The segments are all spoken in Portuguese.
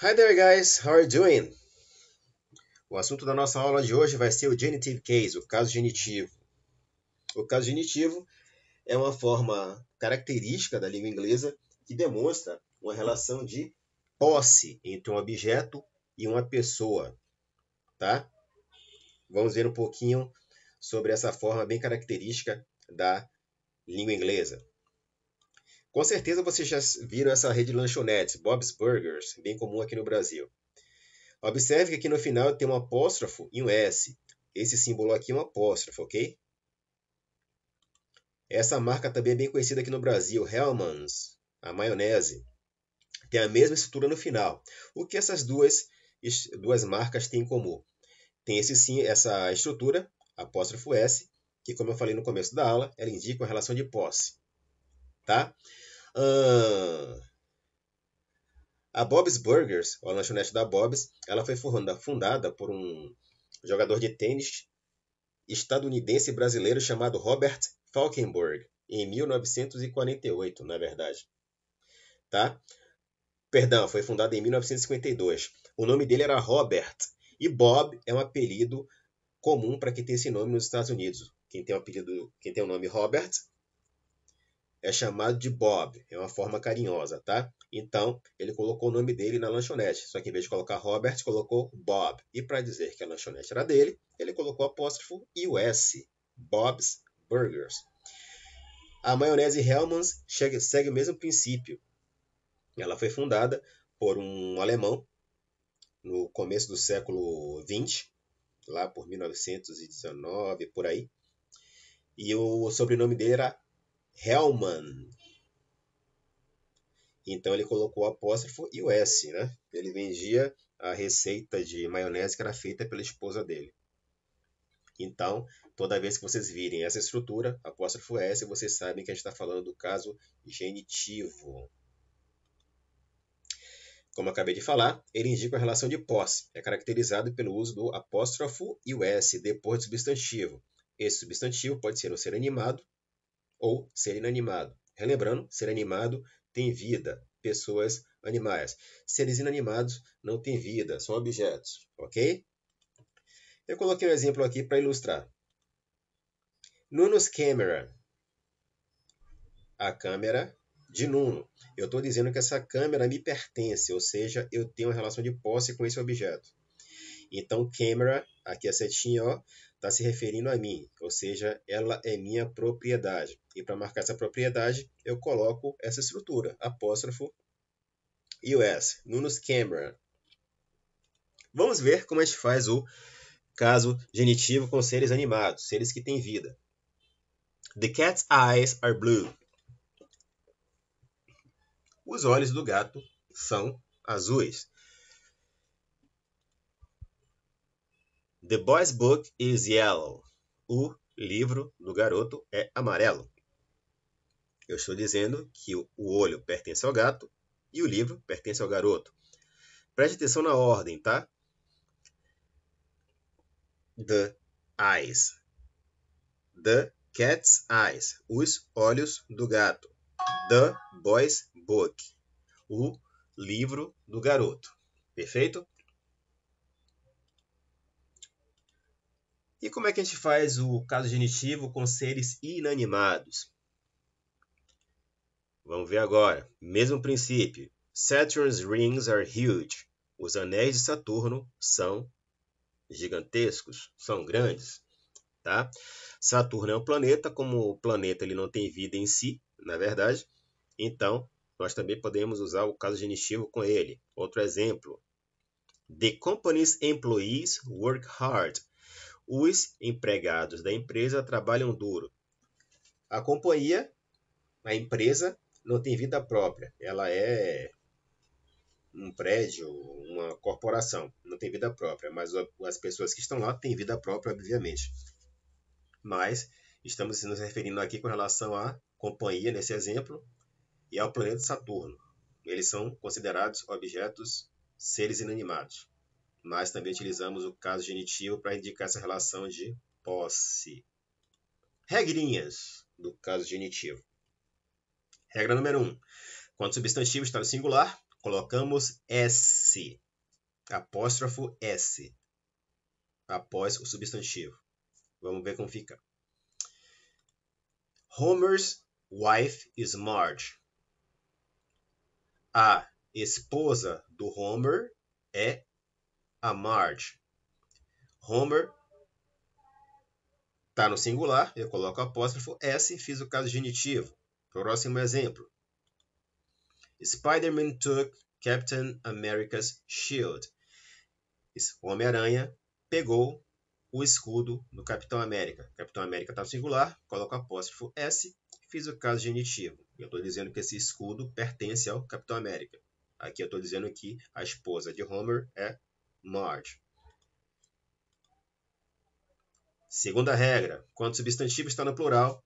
Hi there guys, how are you doing? O assunto da nossa aula de hoje vai ser o genitive case, o caso genitivo. O caso genitivo é uma forma característica da língua inglesa que demonstra uma relação de posse entre um objeto e uma pessoa, tá? Vamos ver um pouquinho sobre essa forma bem característica da língua inglesa. Com certeza vocês já viram essa rede de lanchonetes, Bob's Burgers, bem comum aqui no Brasil. Observe que aqui no final tem um apóstrofo e um S. Esse símbolo aqui é um apóstrofo, ok? Essa marca também é bem conhecida aqui no Brasil, Hellmann's, a maionese. Tem a mesma estrutura no final. O que essas duas, duas marcas têm em comum? Tem esse sim, essa estrutura, apóstrofo S, que como eu falei no começo da aula, ela indica uma relação de posse. Tá? Uh, a Bob's Burgers, a lanchonete da Bob's, ela foi fundada por um jogador de tênis estadunidense brasileiro chamado Robert Falkenberg, em 1948, na verdade. Tá? Perdão, foi fundada em 1952. O nome dele era Robert, e Bob é um apelido comum para quem tem esse nome nos Estados Unidos. Quem tem o apelido, quem tem o nome Robert é chamado de Bob, é uma forma carinhosa, tá? Então, ele colocou o nome dele na lanchonete, só que em vez de colocar Robert, colocou Bob. E para dizer que a lanchonete era dele, ele colocou apóstrofo e o S, Bob's Burgers. A maionese Hellmann's segue o mesmo princípio. Ela foi fundada por um alemão no começo do século XX, lá por 1919, por aí. E o sobrenome dele era Hellman. Então ele colocou o apóstrofo e o S, né? Ele vendia a receita de maionese que era feita pela esposa dele. Então, toda vez que vocês virem essa estrutura, apóstrofo S, vocês sabem que a gente está falando do caso genitivo. Como acabei de falar, ele indica a relação de posse. É caracterizado pelo uso do apóstrofo e o S depois do substantivo. Esse substantivo pode ser um ser animado ou ser inanimado. Relembrando, ser animado tem vida, pessoas, animais. Seres inanimados não têm vida, são objetos, ok? Eu coloquei um exemplo aqui para ilustrar. Nuno's camera. A câmera de Nuno. Eu estou dizendo que essa câmera me pertence, ou seja, eu tenho uma relação de posse com esse objeto. Então, camera, aqui a setinha, está se referindo a mim, ou seja, ela é minha propriedade. E para marcar essa propriedade, eu coloco essa estrutura, apóstrofo US, Nuno's Camera. Vamos ver como a gente faz o caso genitivo com seres animados, seres que têm vida. The cat's eyes are blue. Os olhos do gato são azuis. The boy's book is yellow. O livro do garoto é amarelo. Eu estou dizendo que o olho pertence ao gato e o livro pertence ao garoto. Preste atenção na ordem, tá? The eyes. The cat's eyes. Os olhos do gato. The boy's book. O livro do garoto. Perfeito? E como é que a gente faz o caso genitivo com seres inanimados? Vamos ver agora. Mesmo princípio. Saturn's rings are huge. Os anéis de Saturno são gigantescos, são grandes, tá? Saturno é um planeta, como o planeta ele não tem vida em si, na verdade, então nós também podemos usar o caso genitivo com ele. Outro exemplo. The company's employees work hard os empregados da empresa trabalham duro. A companhia, a empresa, não tem vida própria. Ela é um prédio, uma corporação. Não tem vida própria. Mas as pessoas que estão lá têm vida própria, obviamente. Mas estamos nos referindo aqui com relação à companhia, nesse exemplo, e ao planeta Saturno. Eles são considerados objetos, seres inanimados mas também utilizamos o caso genitivo para indicar essa relação de posse. Regrinhas do caso genitivo. Regra número 1. Um, quando o substantivo está no singular, colocamos S, apóstrofo S, após o substantivo. Vamos ver como fica. Homer's wife is Marge. A esposa do Homer é a Marge. Homer está no singular, eu coloco apóstrofo S e fiz o caso genitivo. Próximo exemplo. Spider-Man took Captain America's shield. Homem-Aranha pegou o escudo do Capitão América. Capitão América está no singular, coloco apóstrofo S fiz o caso genitivo. Eu estou dizendo que esse escudo pertence ao Capitão América. Aqui eu estou dizendo que a esposa de Homer é Marge. Segunda regra: quando o substantivo está no plural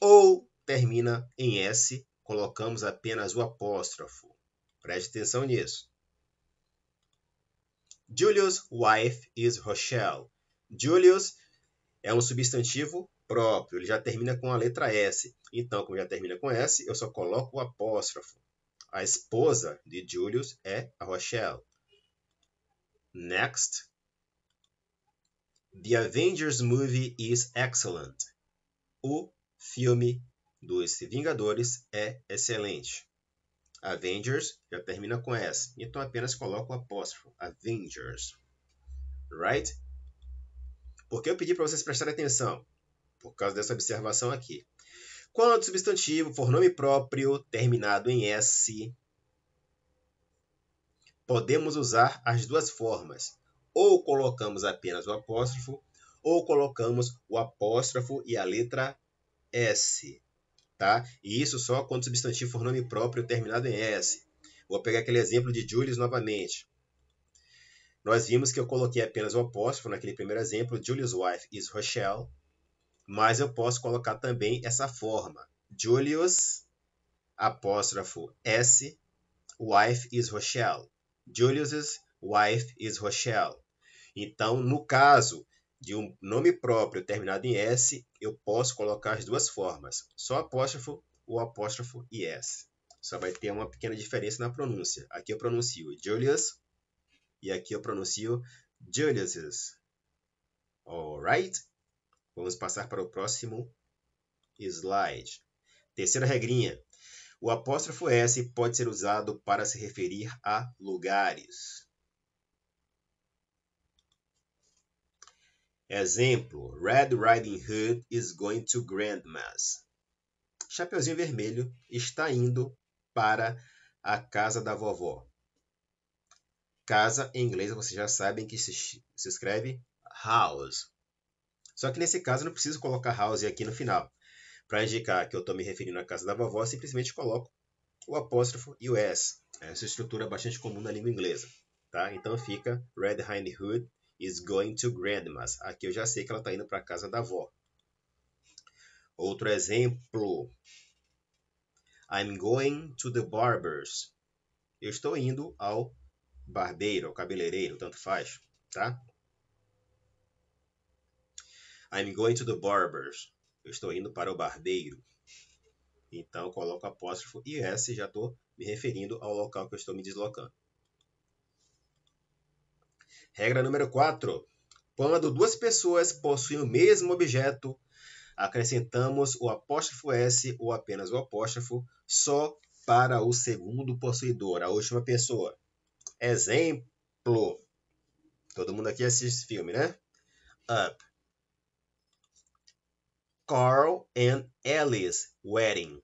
ou termina em S, colocamos apenas o apóstrofo. Preste atenção nisso. Julius' wife is Rochelle. Julius é um substantivo próprio, ele já termina com a letra S. Então, como já termina com S, eu só coloco o apóstrofo. A esposa de Julius é a Rochelle. Next. The Avengers movie is excellent. O filme dos Vingadores é excelente. Avengers já termina com S, então apenas coloco o apóstrofo. Avengers. Right? Por que eu pedi para vocês prestarem atenção? Por causa dessa observação aqui. Quando o substantivo for nome próprio terminado em S, podemos usar as duas formas. Ou colocamos apenas o apóstrofo, ou colocamos o apóstrofo e a letra S tá? E isso só quando o substantivo for nome próprio terminado em S. Vou pegar aquele exemplo de Julius novamente. Nós vimos que eu coloquei apenas o apóstrofo naquele primeiro exemplo, Julius' wife is Rochelle, mas eu posso colocar também essa forma, Julius, apóstrofo S, wife is Rochelle. Julius' wife is Rochelle. Então, no caso de um nome próprio terminado em S, eu posso colocar as duas formas, só apóstrofo ou apóstrofo e S. Só vai ter uma pequena diferença na pronúncia. Aqui eu pronuncio Julius e aqui eu pronuncio Julius's. Alright? Vamos passar para o próximo slide. Terceira regrinha. O apóstrofo S pode ser usado para se referir a lugares. Exemplo: Red Riding Hood is going to Grandma's. Chapeuzinho Vermelho está indo para a casa da vovó. Casa em inglês vocês já sabem que se, se escreve house. Só que nesse caso eu não preciso colocar house aqui no final. Para indicar que eu estou me referindo à casa da vovó, simplesmente coloco o apóstrofo e o S. Essa estrutura é bastante comum na língua inglesa. Tá? Então fica Red Riding Hood is going to grandma's. Aqui eu já sei que ela está indo para a casa da avó. Outro exemplo. I'm going to the barber's. Eu estou indo ao barbeiro, ao cabeleireiro, tanto faz, tá? I'm going to the barber's. Eu estou indo para o barbeiro. Então, coloco apóstrofo e S, já estou me referindo ao local que eu estou me deslocando. Regra número 4. Quando duas pessoas possuem o mesmo objeto, acrescentamos o apóstrofo S ou apenas o apóstrofo só para o segundo possuidor, a última pessoa. Exemplo. Todo mundo aqui assiste esse filme, né? Up. Carl and Ellie's wedding.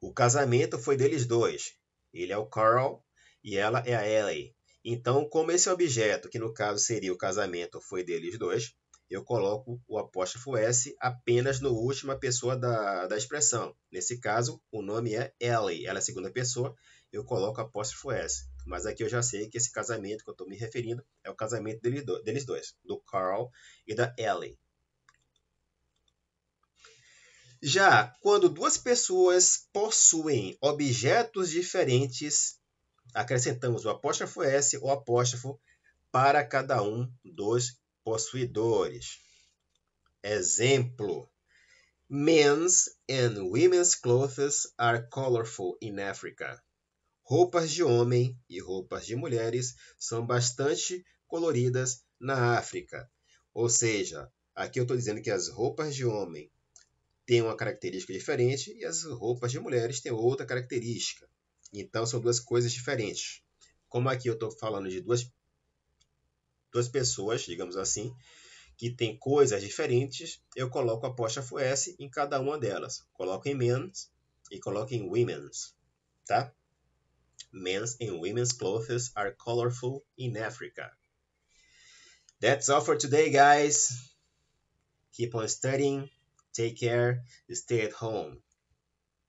O casamento foi deles dois. Ele é o Carl e ela é a Ellie. Então, como esse objeto, que no caso seria o casamento, foi deles dois, eu coloco o apóstrofo S apenas no última pessoa da, da expressão. Nesse caso, o nome é Ellie, ela é a segunda pessoa, eu coloco o apóstrofo S. Mas aqui eu já sei que esse casamento que eu estou me referindo é o casamento deles dois, do Carl e da Ellie. Já quando duas pessoas possuem objetos diferentes, acrescentamos o apóstrofo S ou apóstrofo para cada um dos possuidores. Exemplo: Men's and women's clothes are colorful in Africa. roupas de homem e roupas de mulheres são bastante coloridas na África. Ou seja, aqui eu estou dizendo que as roupas de homem têm uma característica diferente e as roupas de mulheres têm outra característica. Então são duas coisas diferentes. Como aqui eu estou falando de duas, duas pessoas, digamos assim, que têm coisas diferentes, eu coloco a apóstrofo S em cada uma delas. Coloco em men's e coloco em women's, tá? Men's and women's clothes are colorful in Africa. That's all for today, guys. Keep on studying. Take care. Stay at home.